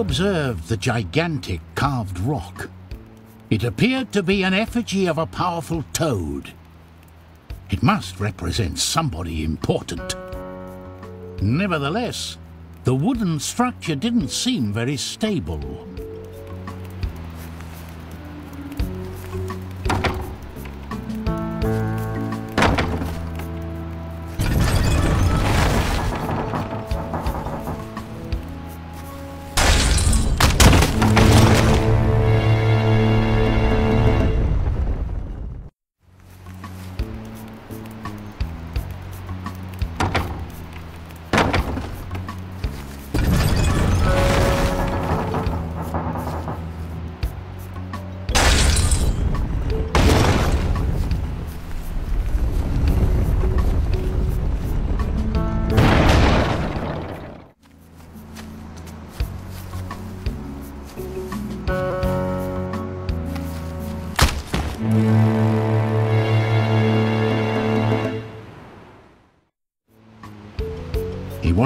Observed the gigantic carved rock. It appeared to be an effigy of a powerful toad. It must represent somebody important. Nevertheless, the wooden structure didn't seem very stable.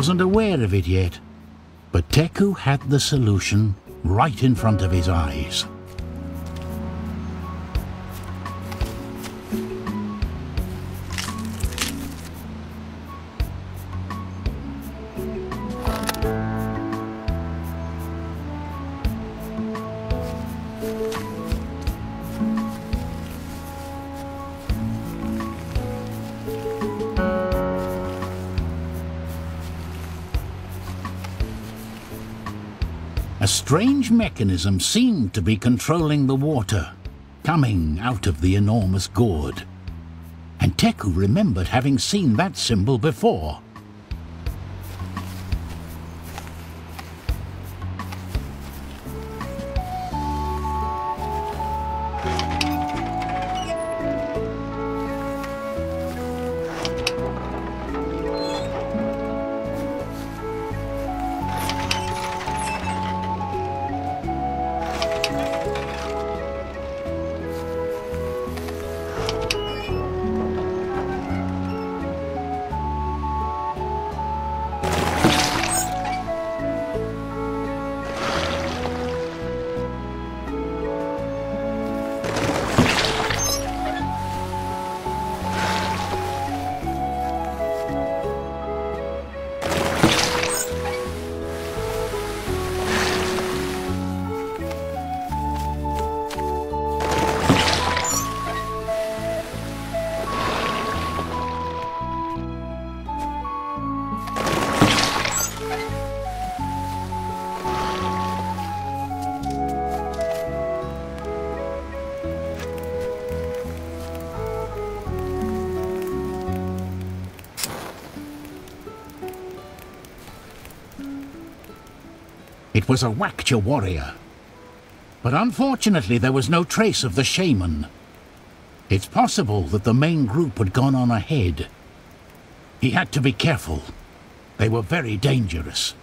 Wasn't aware of it yet, but Teku had the solution right in front of his eyes. A strange mechanism seemed to be controlling the water, coming out of the enormous gourd. And Teku remembered having seen that symbol before. It was a Wakcha warrior. But unfortunately, there was no trace of the shaman. It's possible that the main group had gone on ahead. He had to be careful. They were very dangerous.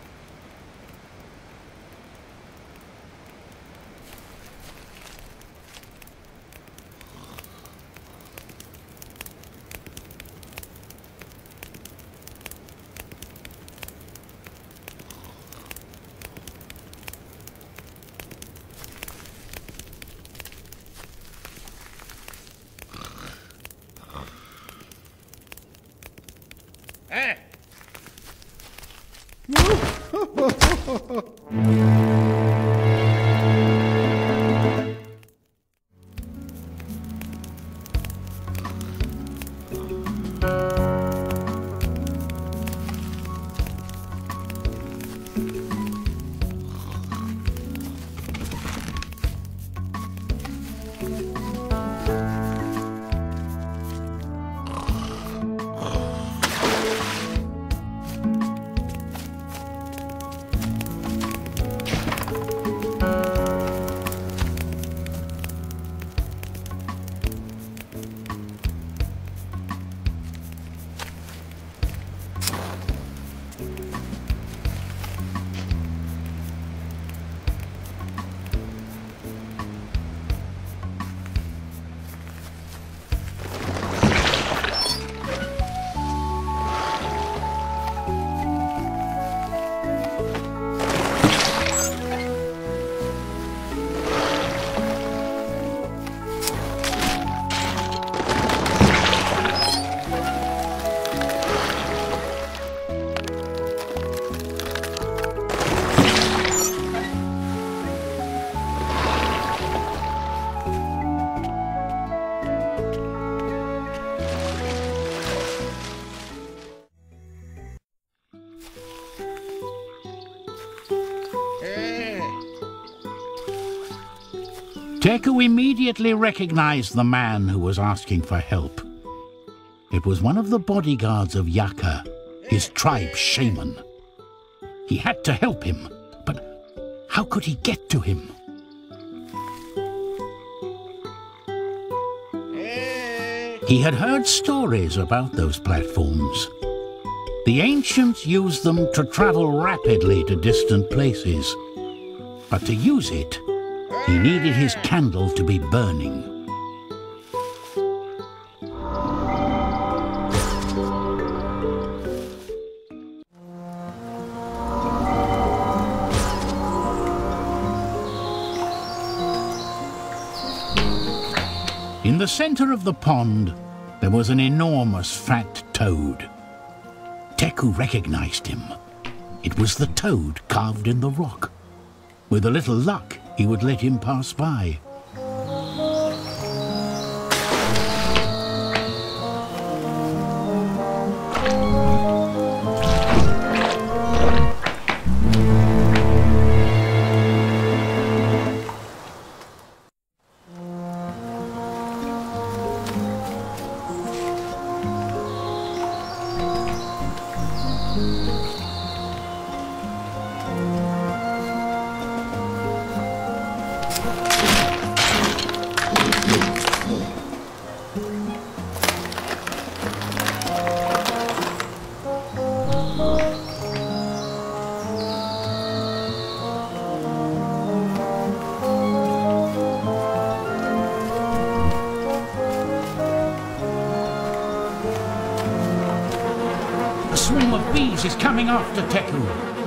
Teku immediately recognized the man who was asking for help. It was one of the bodyguards of Yaka, his tribe shaman. He had to help him, but how could he get to him? He had heard stories about those platforms. The ancients used them to travel rapidly to distant places. But to use it, he needed his candle to be burning. In the center of the pond, there was an enormous fat toad. Teku recognized him. It was the toad carved in the rock. With a little luck, he would let him pass by. Is coming after Teku.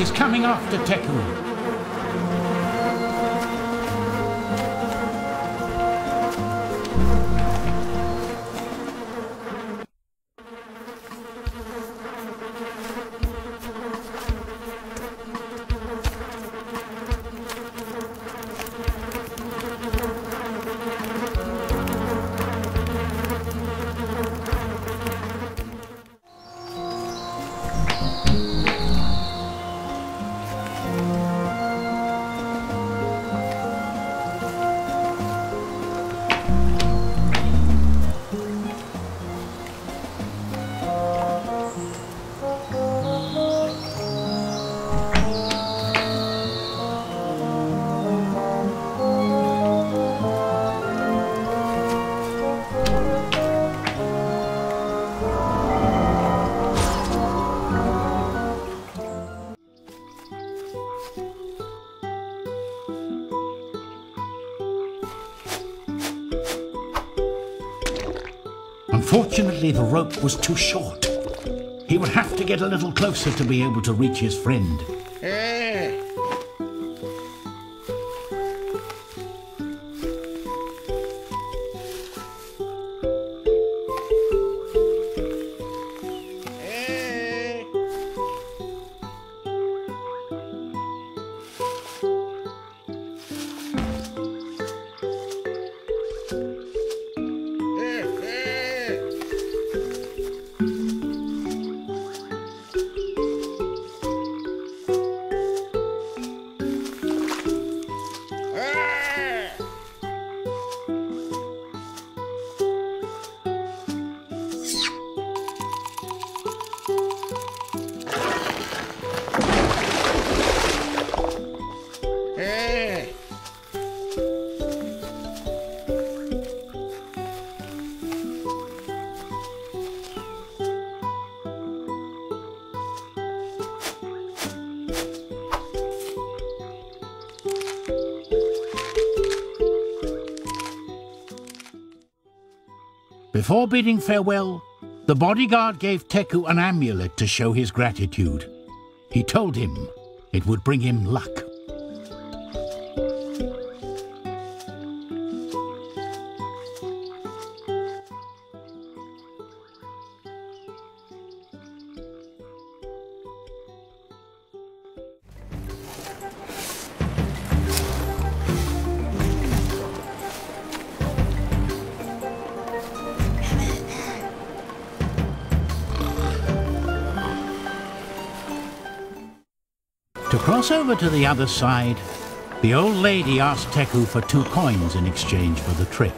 Is coming after Teku. Unfortunately, the rope was too short. He would have to get a little closer to be able to reach his friend. Before bidding farewell, the bodyguard gave Teku an amulet to show his gratitude. He told him it would bring him luck. To cross over to the other side, the old lady asked Teku for two coins in exchange for the trip.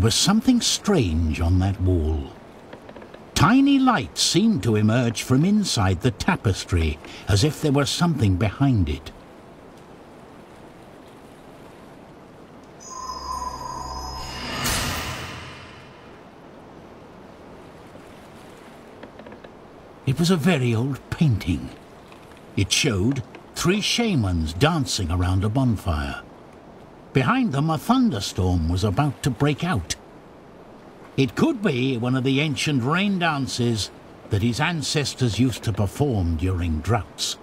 There was something strange on that wall. Tiny lights seemed to emerge from inside the tapestry, as if there was something behind it. It was a very old painting. It showed three shamans dancing around a bonfire. Behind them, a thunderstorm was about to break out. It could be one of the ancient rain dances that his ancestors used to perform during droughts.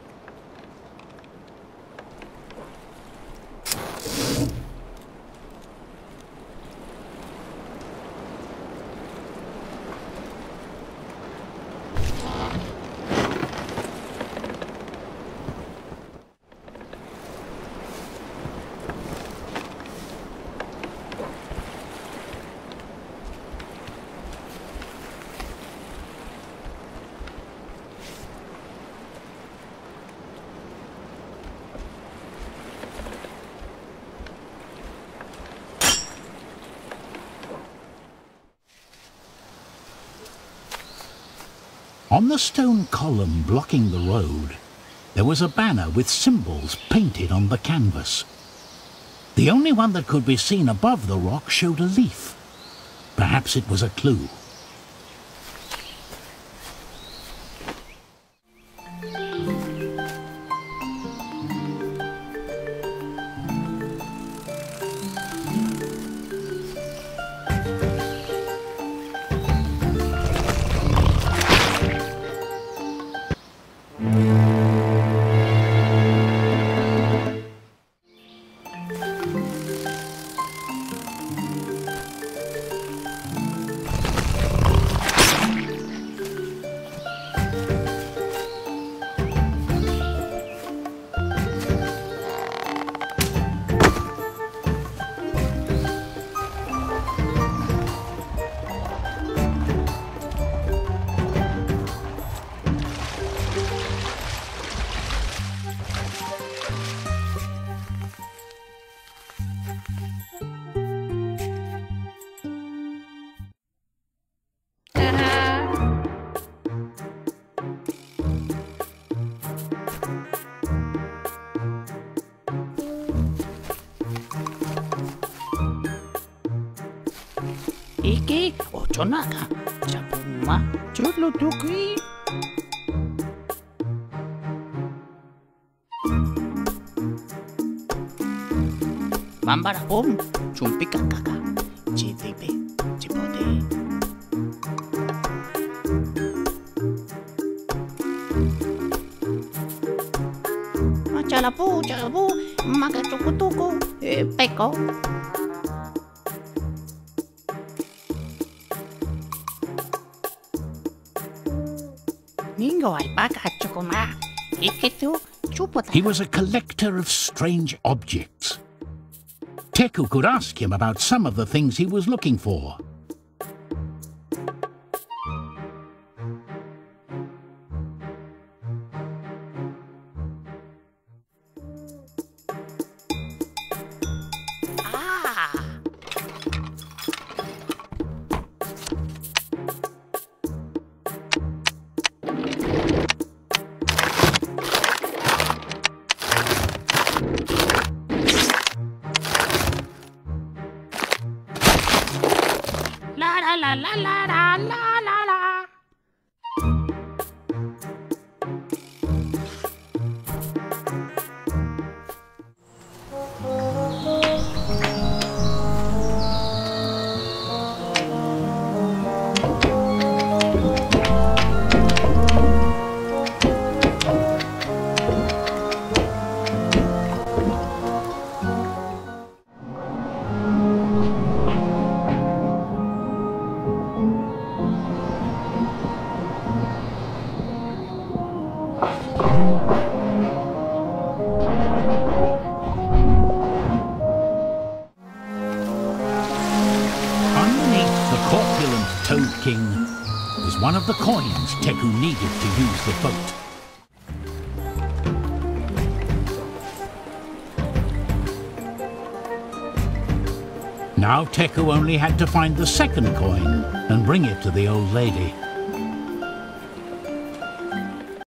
On the stone column blocking the road, there was a banner with symbols painted on the canvas. The only one that could be seen above the rock showed a leaf. Perhaps it was a clue. Iki ojo naga, jabu ma, jodlo duki. Mambara om, jumpi kakaka, jidipi, jibode. Jalabu, jalabu, maka tuku-tuku, eh, peko. He was a collector of strange objects. Teku could ask him about some of the things he was looking for. La la la la la Teku needed to use the boat. Now Teku only had to find the second coin and bring it to the old lady.